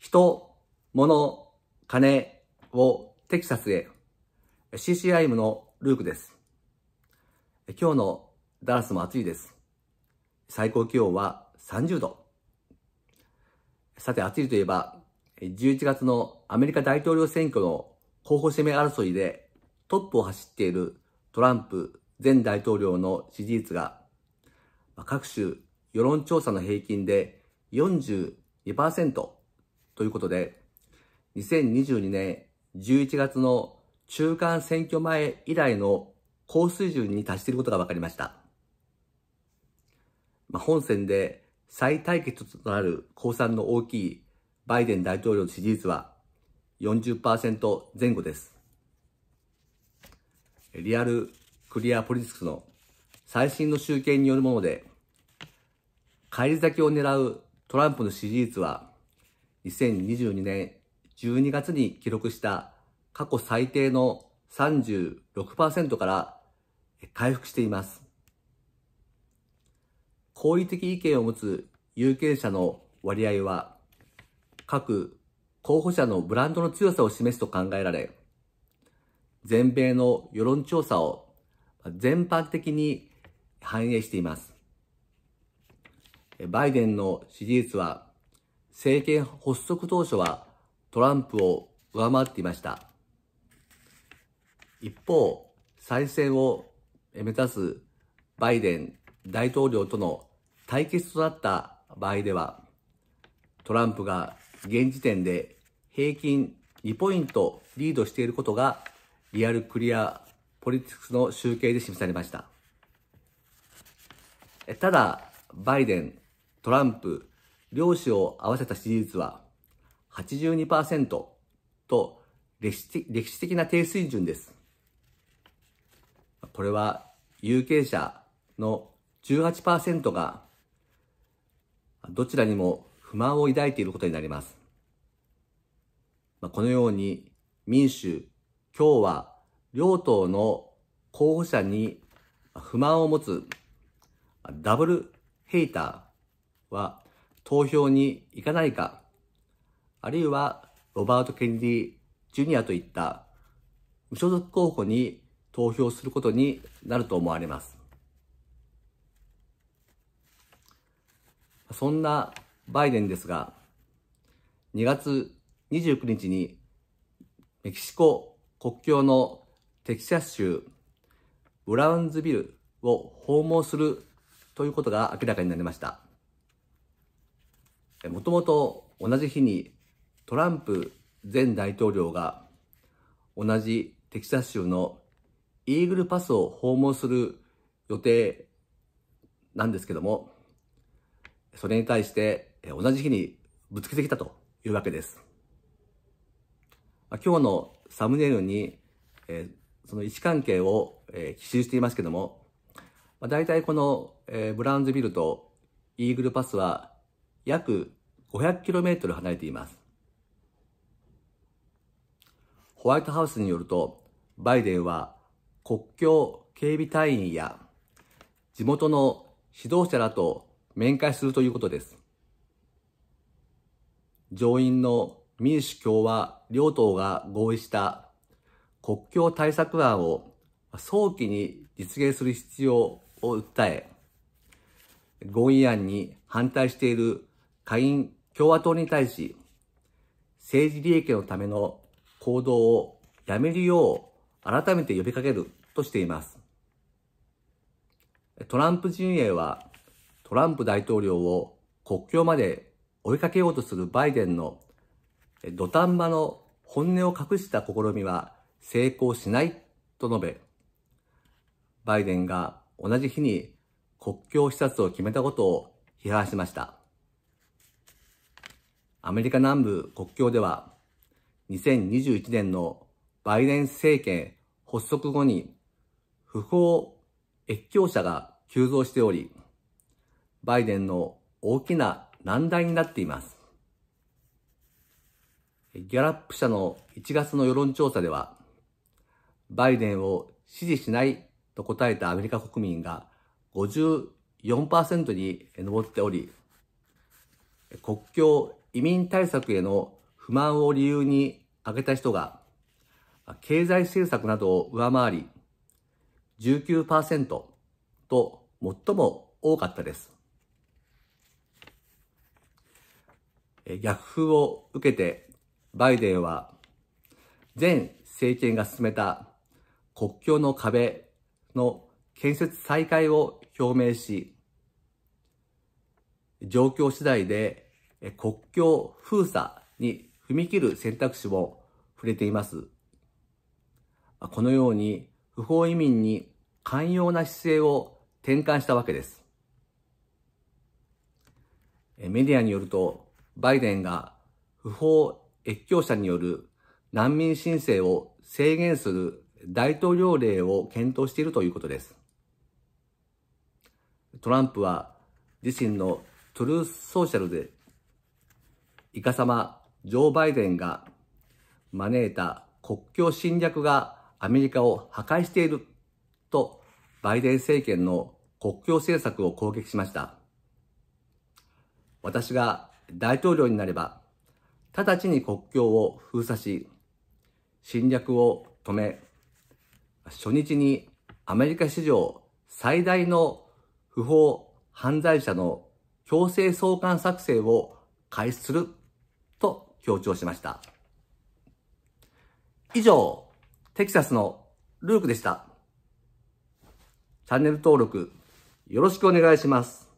人、物、金をテキサスへ CCIM のルークです。今日のダラスも暑いです。最高気温は30度。さて暑いといえば、11月のアメリカ大統領選挙の候補指名争いでトップを走っているトランプ前大統領の支持率が各種世論調査の平均で42%ということで2022年11月の中間選挙前以来の高水準に達していることが分かりました。まあ、本選で再対決となる公算の大きいバイデン大統領の支持率は40%前後です。リアルクリアポリティクスの最新の集計によるもので、返り咲きを狙うトランプの支持率は2022年12月に記録した過去最低の36%から回復しています。好意的意見を持つ有権者の割合は各候補者のブランドの強さを示すと考えられ、全米の世論調査を全般的に反映しています。バイデンの支持率は政権発足当初はトランプを上回っていました。一方、再選を目指すバイデン大統領との対決となった場合では、トランプが現時点で平均2ポイントリードしていることがリアルクリアポリティクスの集計で示されました。ただ、バイデン、トランプ、両氏を合わせた支持率は82%と歴史的な低水準です。これは有権者の18%がどちらにも不満を抱いていることになります。このように民主、共和、両党の候補者に不満を持つダブルヘイターは投票に行かないか、あるいはロバート・ケネディ・ジュニアといった無所属候補に投票することになると思われます。そんなバイデンですが、2月29日にメキシコ国境のテキサス州ブラウンズビルを訪問するということが明らかになりました。もともと同じ日にトランプ前大統領が同じテキサス州のイーグルパスを訪問する予定なんですけども、それに対して同じ日にぶつけてきたというわけです。今日のサムネイルに、その位置関係を、え記していますけども、大体この、ブラウンズビルとイーグルパスは約 500km 離れています。ホワイトハウスによると、バイデンは国境警備隊員や地元の指導者らと面会するということです。上院の民主共和両党が合意した国境対策案を早期に実現する必要を訴え、合意案に反対している下院共和党に対し、政治利益のための行動をやめるよう改めて呼びかけるとしています。トランプ陣営はトランプ大統領を国境まで追いかけようとするバイデンの土壇場の本音を隠した試みは成功しないと述べ、バイデンが同じ日に国境視察を決めたことを批判しました。アメリカ南部国境では2021年のバイデン政権発足後に不法越境者が急増しており、バイデンの大きな難題になっています。ギャラップ社の1月の世論調査では、バイデンを支持しないと答えたアメリカ国民が54%に上っており、国境移民対策への不満を理由に挙げた人が、経済政策などを上回り、19%と最も多かったです。逆風を受けて、バイデンは、前政権が進めた国境の壁の建設再開を表明し、状況次第で国境封鎖に踏み切る選択肢も触れています。このように不法移民に寛容な姿勢を転換したわけです。メディアによると、バイデンが不法越境者による難民申請を制限する大統領令を検討しているということです。トランプは自身のトゥルースソーシャルで、イカ様ジョー・バイデンが招いた国境侵略がアメリカを破壊しているとバイデン政権の国境政策を攻撃しました。私が大統領になれば、直ちに国境を封鎖し、侵略を止め、初日にアメリカ史上最大の不法犯罪者の強制送還作成を開始する強調しました。以上、テキサスのルークでした。チャンネル登録よろしくお願いします。